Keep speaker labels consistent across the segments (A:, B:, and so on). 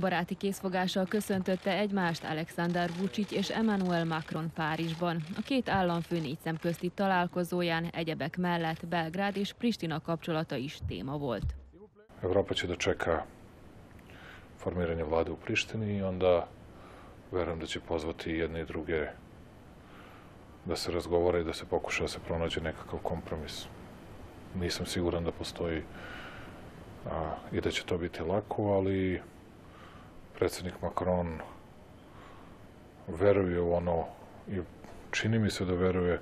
A: Baráti készfogással köszöntötte egymást Alexander Vucic és Emmanuel Macron Párizsban. A két államfő négy szemközti találkozóján egyebek mellett Belgrád és Pristina kapcsolata is téma volt.
B: Evropa će da čeka formiranje vlade u Prištini onda verujem da pozvati jedne i druge da se razgovara i da se pokuša da se pronađe nekakav kompromis. Nisam siguran da postoji a, i da će to biti lako, ali predsednik Macron veruje u ono i čini mi se da veruje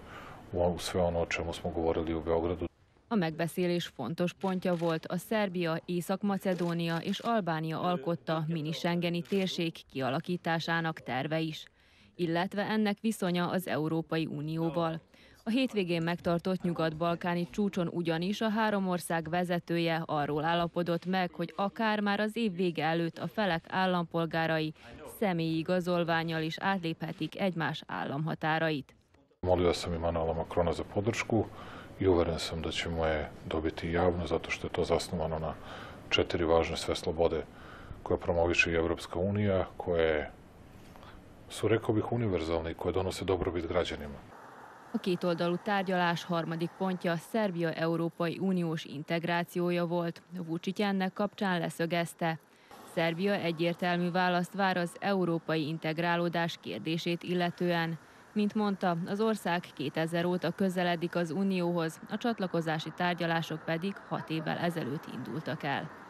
B: u sve ono o čemu smo govorili u Beogradu.
A: A megbeszélés fontos pontja volt a Szerbia, Észak-Macedónia és Albánia alkotta mini-Schengeni térség kialakításának terve is, illetve ennek viszonya az Európai Unióval. A hétvégén megtartott nyugat-balkáni csúcson ugyanis a három ország vezetője arról állapodott meg, hogy akár már az év vége előtt a felek állampolgárai személyi igazolványjal is átléphetik egymás államhatárait.
B: Molio sam Emanuela Macrona za podršku i uveren sam da ćemo je dobiti javno, zato što je to zasnovano na četiri važne sve slobode koje promoviše i Evropska unija, koje su, rekao bih, univerzalne i koje donose dobrobit građanima.
A: A kétoldalú tárgyalás harmadik pontja Szerbia Európai Uniós integrációja volt. Vucic ennek kapcsán leszögezte. Szerbia egyértelmű választ vár az európai integrálódás kérdését illetően. Mint mondta, az ország 2000 óta közeledik az Unióhoz, a csatlakozási tárgyalások pedig hat évvel ezelőtt indultak el.